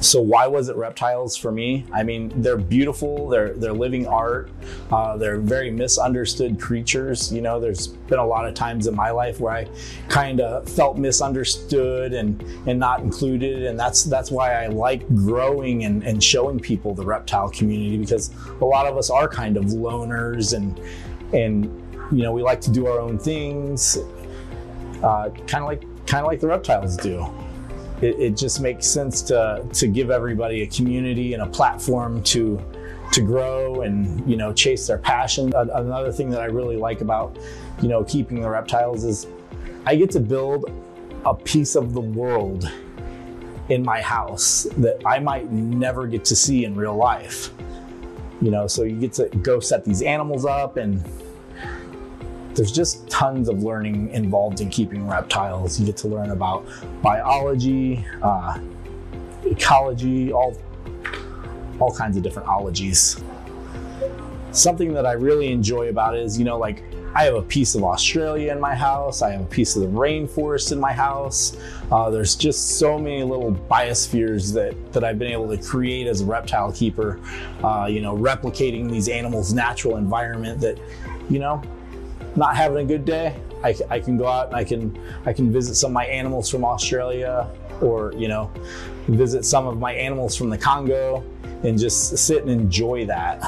So why was it reptiles for me? I mean, they're beautiful. They're they're living art. Uh, they're very misunderstood creatures. You know, there's been a lot of times in my life where I kind of felt misunderstood and and not included, and that's that's why I like growing and, and showing people the reptile community because a lot of us are kind of loners and and you know we like to do our own things, uh, kind of like kind of like the reptiles do it, it just makes sense to to give everybody a community and a platform to to grow and you know chase their passion. Another thing that I really like about you know keeping the reptiles is I get to build a piece of the world in my house that I might never get to see in real life. You know, so you get to go set these animals up and there's just tons of learning involved in keeping reptiles. You get to learn about biology, uh, ecology, all, all kinds of different ologies. Something that I really enjoy about it is, you know, like I have a piece of Australia in my house. I have a piece of the rainforest in my house. Uh, there's just so many little biospheres that, that I've been able to create as a reptile keeper, uh, you know, replicating these animals' natural environment that, you know, not having a good day, I, I can go out and I can I can visit some of my animals from Australia or you know visit some of my animals from the Congo and just sit and enjoy that.